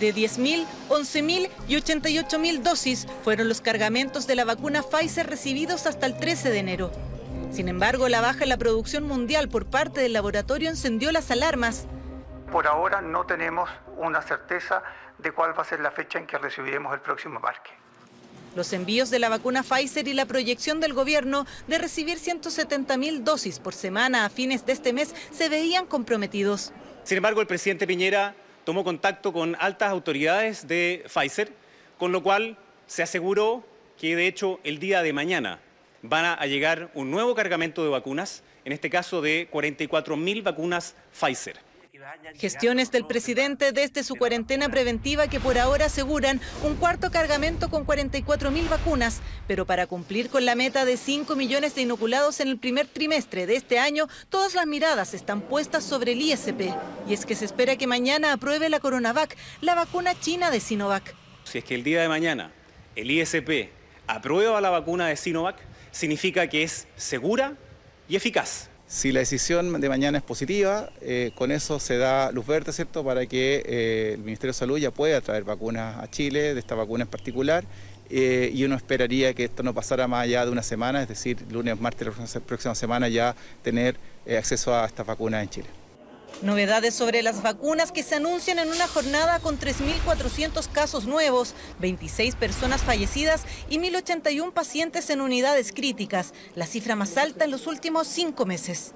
De 10.000, 11.000 y 88.000 dosis fueron los cargamentos de la vacuna Pfizer recibidos hasta el 13 de enero. Sin embargo, la baja en la producción mundial por parte del laboratorio encendió las alarmas. Por ahora no tenemos una certeza de cuál va a ser la fecha en que recibiremos el próximo embarque. Los envíos de la vacuna Pfizer y la proyección del gobierno de recibir 170.000 dosis por semana a fines de este mes se veían comprometidos. Sin embargo, el presidente Piñera tomó contacto con altas autoridades de Pfizer, con lo cual se aseguró que de hecho el día de mañana van a llegar un nuevo cargamento de vacunas, en este caso de 44.000 vacunas Pfizer. Gestiones del presidente desde su cuarentena preventiva que por ahora aseguran un cuarto cargamento con 44.000 vacunas, pero para cumplir con la meta de 5 millones de inoculados en el primer trimestre de este año, todas las miradas están puestas sobre el ISP. Y es que se espera que mañana apruebe la Coronavac, la vacuna china de Sinovac. Si es que el día de mañana el ISP aprueba la vacuna de Sinovac, significa que es segura y eficaz. Si la decisión de mañana es positiva, eh, con eso se da luz verde, ¿cierto?, para que eh, el Ministerio de Salud ya pueda traer vacunas a Chile, de esta vacuna en particular, eh, y uno esperaría que esto no pasara más allá de una semana, es decir, lunes, martes, la próxima semana ya tener acceso a estas vacunas en Chile. Novedades sobre las vacunas que se anuncian en una jornada con 3.400 casos nuevos, 26 personas fallecidas y 1.081 pacientes en unidades críticas, la cifra más alta en los últimos cinco meses.